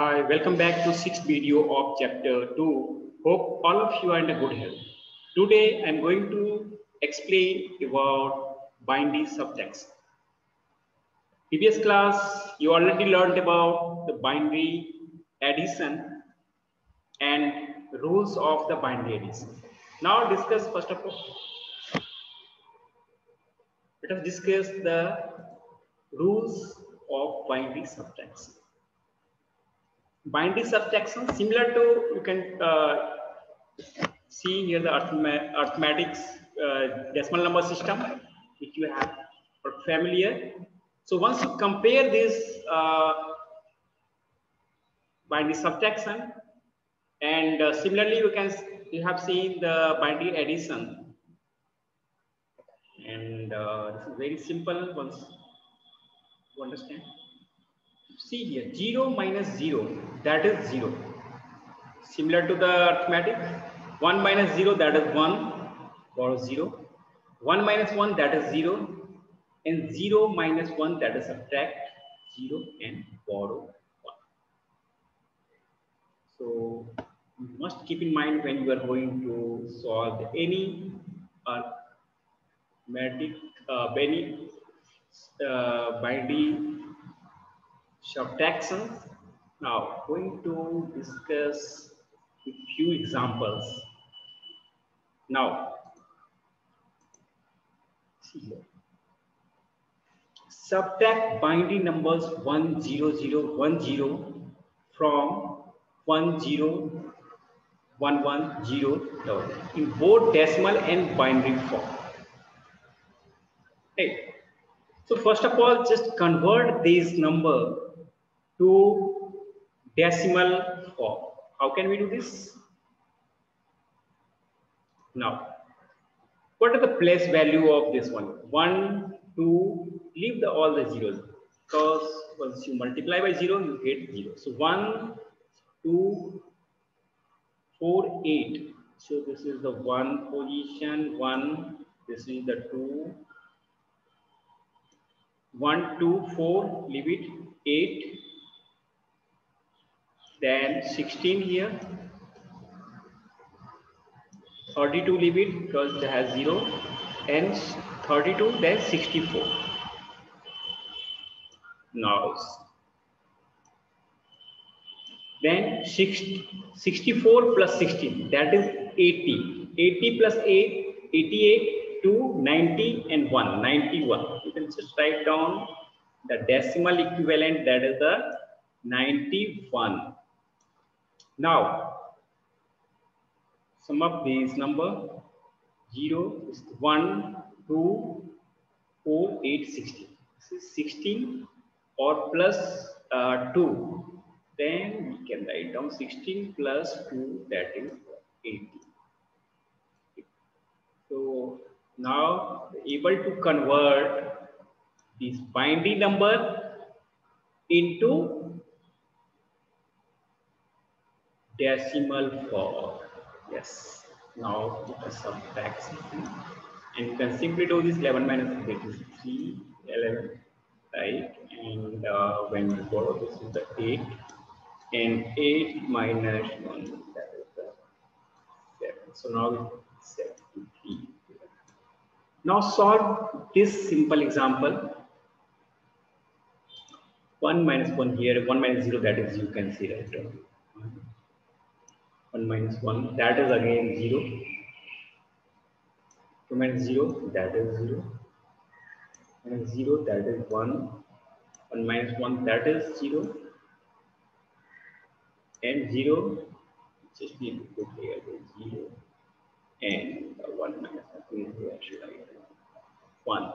Hi, welcome back to sixth video of chapter 2. Hope all of you are in a good health. Today I'm going to explain about binary subjects. Previous class, you already learned about the binary addition and rules of the binary addition. Now discuss first of all, let us discuss the rules of binary subtext binary subtraction similar to you can uh, see here the arithmetics uh, decimal number system which you have are familiar. So once you compare this uh, binary subtraction and uh, similarly you can you have seen the binary addition. And uh, this is very simple once you understand see here 0 minus 0 that is 0 similar to the arithmetic 1 minus 0 that is 1 borrow 0 1 minus 1 that is 0 and 0 minus 1 that is subtract 0 and borrow 1 so you must keep in mind when you are going to solve any arithmetic uh, any uh, binary subtraction. Now, going to discuss a few examples. Now, see here. Subtract binary numbers 10010 from 10110 in both decimal and binary form. Hey, so first of all, just convert these number to decimal form. How can we do this? Now, what are the place value of this one? One, two, leave the all the zeros because once you multiply by zero, you get zero. So one, two, four, eight. So this is the one position, one, this is the two, one, two, four, leave it, eight, then 16 here. 32 leave it because it has 0 and 32 then 64 now then 64 plus 16 that is 80 80 plus 8 88 to 90 and 1 91 you can just write down the decimal equivalent that is the 91 now, sum up these number 0 is 1, 2, 4, 8, 16. This is 16 or plus, uh, 2. Then we can write down 16 plus 2 that is 18. So now able to convert this binary number into decimal form. Yes. Now put some subtract And you can simply do this 11 minus 8 is 3, 11, right? And uh, when you follow this is the 8. And 8 minus 1, that is the 7. So now it's 73. Now solve this simple example. 1 minus 1 here, 1 minus 0, that is you can see right 1 minus 1 that is again 0 2 minus 0 that is 0 minus 0 that is 1 1 minus 1 that is 0 and 0 just need to put here 0 and 1 minus 1 here should 1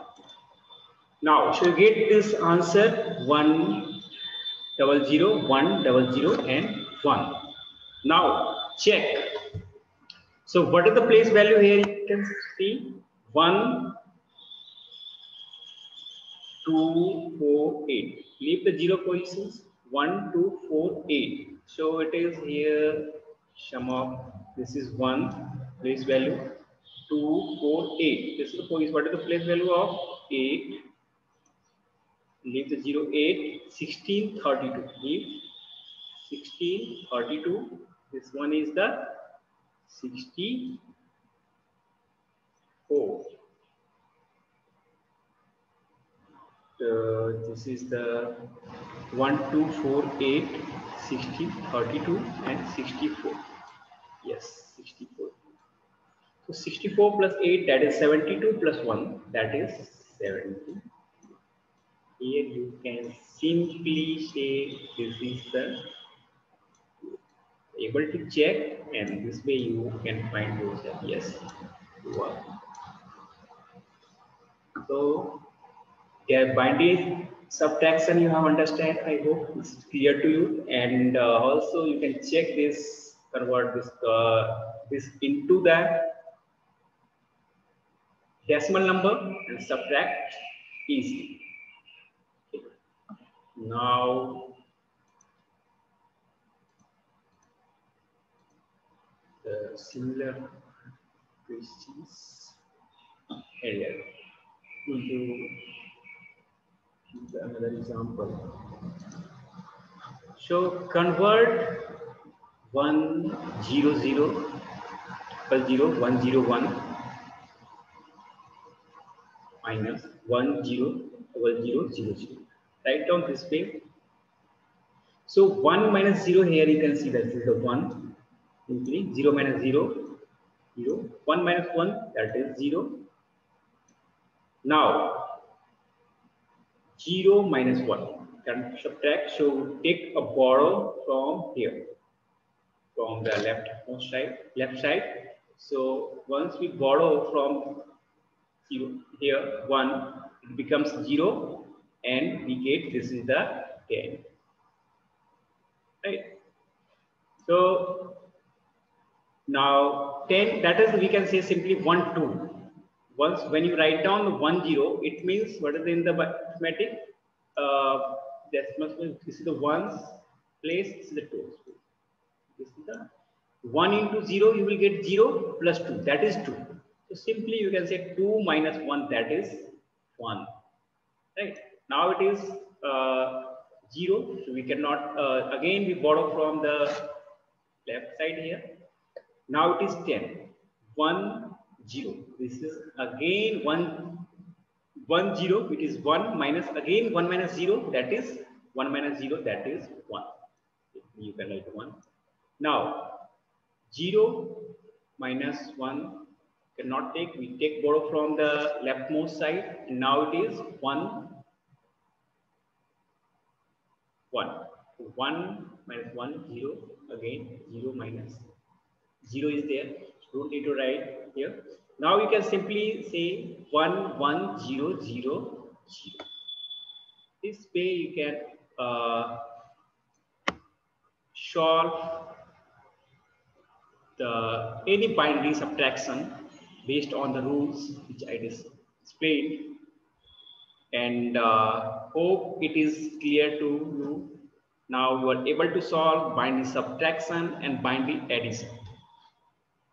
now so you get this answer? 1 double 0 1 double 0 and 1 now check. So what is the place value here? You can see one, two, four, eight. Leave the zero positions. One, two, four, eight. So it is here sum this is one place value. Two, four, eight. This is the. What is the place value of eight? Leave the zero eight. 16, 32. Leave 16, 32. This one is the 64. Uh, this is the 1, 2, 4, 8, 60, 32 and 64. Yes, 64. So 64 plus 8 that is 72 plus 1 that is 70. Here you can simply say this is the able to check and this way you can find yourself yes so yeah binary subtraction you have understand i hope it's clear to you. And uh, also you can check this convert this uh, this into the decimal number and subtract easily. Now similar questions earlier. We'll do another example. So convert 100 0, 0 101 minus 10 0, 0, Write down this way. So 1 minus 0 here you can see that is the 1 including 0 minus 0, 0, 1 minus 1, that is 0. Now, 0 minus 1 can subtract, so take a borrow from here, from the left most side, left side. So once we borrow from zero, here, 1, it becomes 0, and we get this is the 10. Right? So now 10, that is, we can say simply 1, 2. Once when you write down 1, 0, it means what is in the arithmetic? Uh, must be, this is the ones place, this is the two. This is the 1 into 0, you will get 0 plus 2, that is 2. So simply you can say 2 minus 1, that is 1. Right? Now it is uh, 0, so we cannot, uh, again we borrow from the left side here now it is 10. 1, 0. This is again 1, 1, 0. It is 1 minus, again 1 minus 0. That is 1 minus 0. That is 1. You can write 1. Now, 0 minus 1 cannot take. We take borrow from the leftmost side. And now it is 1, 1. 1 minus 1, 0. Again, 0 minus 0 is there. Don't need to write here. Now you can simply say 1, 1, 0, 0, 0. This way you can uh, solve the any binary subtraction based on the rules which I just explained and uh, hope it is clear to you. Now you are able to solve binary subtraction and binary addition.